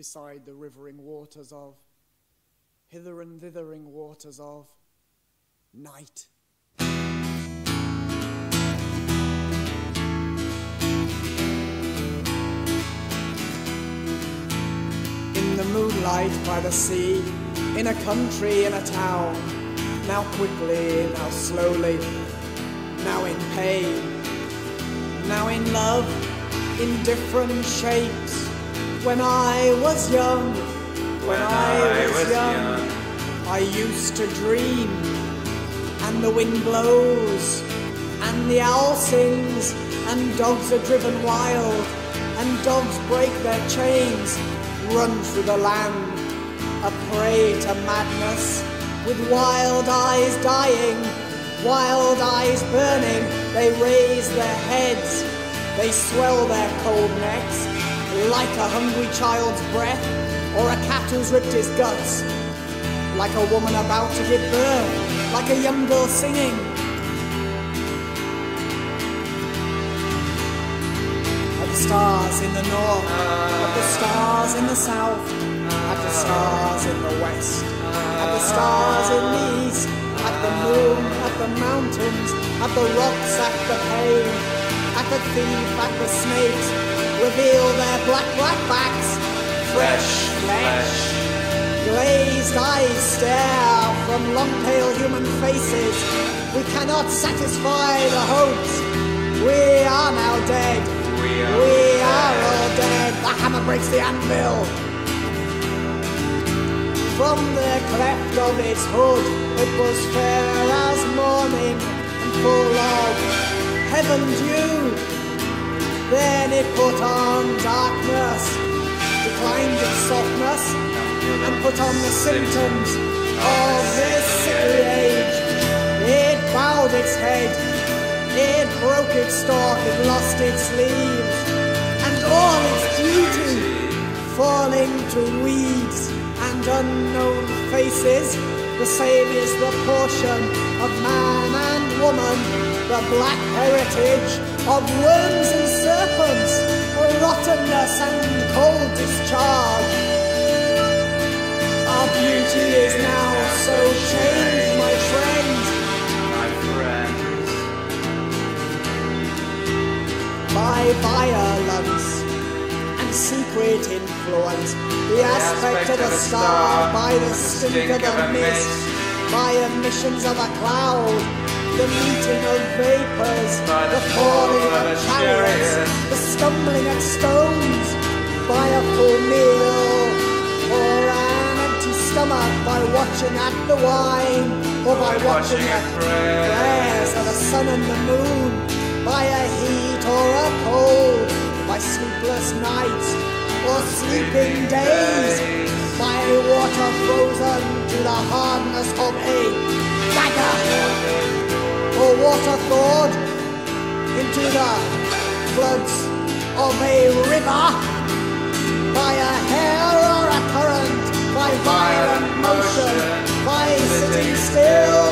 beside the rivering waters of, hither and thithering waters of night. In the moonlight by the sea, in a country, in a town, now quickly, now slowly, now in pain, now in love, in different shapes. When I was young, when, I, was, young, I used to dream, and the wind blows, and the owl sings, and dogs are driven wild, and dogs break their chains, run through the land, a prey to madness, with wild eyes dying, wild eyes burning, they raise their heads, they swell their cold necks, like a hungry child's breath, or a cat who's ripped his guts, like a woman about to give birth, like a young girl singing. At the stars in the north, at the stars in the south, at the stars in the west, at the stars in the east, at the moon, at the mountains, at the rocks, at the pain, at the thief, at the snakes, reveal their black, black backs, fresh flesh. Glazed eyes stare from long pale human faces. We cannot satisfy the hopes. We are now dead. We are We are all dead. The hammer breaks the anvil. From the cleft of its hood, it was fair as morning and full of heaven dew. Then it put on darkness, declined its softness, and put on the symptoms of this sickly age. It bowed its head, it broke its stalk, it lost its leaves, and all its beauty falling to weeds and unknown faces. The same is the portion of man and woman, the black heritage of worms and serpents, rottenness and cold discharge. Our beauty is now so changed, my friend, my friends. by violence and secret influence. The aspect of a star, by the stink of a mist, by emissions of a cloud, the meeting of vapors, By the falling of chariots, the stumbling of stones, by a full meal, or an empty stomach, by watching at the wine, or by watching watching at at prayers. prayers of the sun and the moon, by a heat or a cold, by sleepless nights or sleeping days, by water frozen to the hardness of a dagger, water into the floods of a river, by a hair or a current, by violent motion, by sitting still,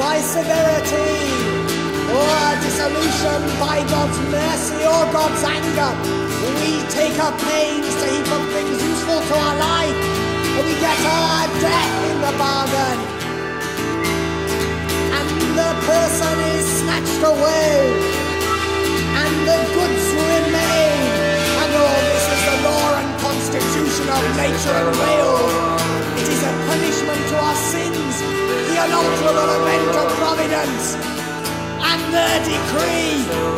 by severity, or dissolution by God's mercy or God's anger. We take our pains to heap up things useful to our life, and we get our death in the bargain. Person is snatched away, and the goods remain. And all this is the law and constitution of nature and Wales. It is a punishment to our sins, the unalterable event of providence, and the decree.